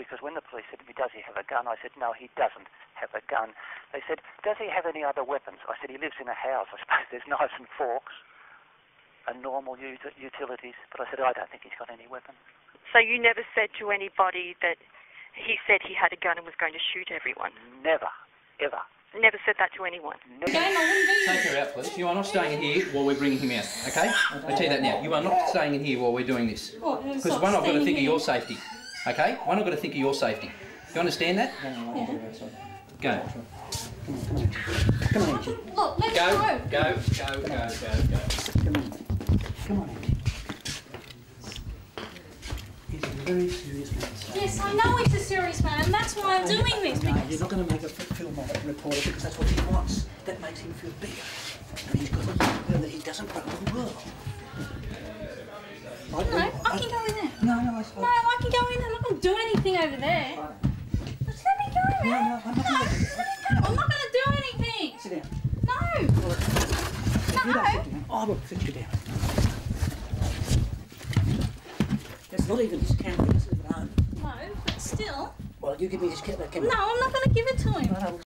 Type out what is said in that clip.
because when the police said to me, does he have a gun? I said, no, he doesn't have a gun. They said, does he have any other weapons? I said, he lives in a house. I suppose there's knives and forks and normal ut- utilities. But I said, I don't think he's got any weapons. So you never said to anybody that he said he had a gun and was going to shoot everyone? Never, ever. Never said that to anyone? Never. I wouldn't Take her out, please. You are not staying in here while we're bringing him out, okay? I tell you that now. You are not staying in here while we're doing this. Because one, I've got to staying think of your safety, okay? One, I've got to think of your safety. Do you understand that? Go. Come on, Angie. Look, let's Go, go. go, go, go, go, go. Come on. Come on, Angie. He's a very serious man. Yes, I know he's a serious man, and that's why I'm doing this. No, you're not going to make a f- film of it, reporter, because that's what he wants. That makes him feel bigger. And he's got to feel that he doesn't run the world. I, no, I can go in there. No, no, I, No, I over there. Just let me go, man. no, I'm not No, gonna- just let me go. I'm not going to do anything. Sit down. No. If you don't No. sit down, I will sit you down. That's not even his camera, it's his own. No, but still. Well, you give me his camera. No, I'm not going to give it to him. No,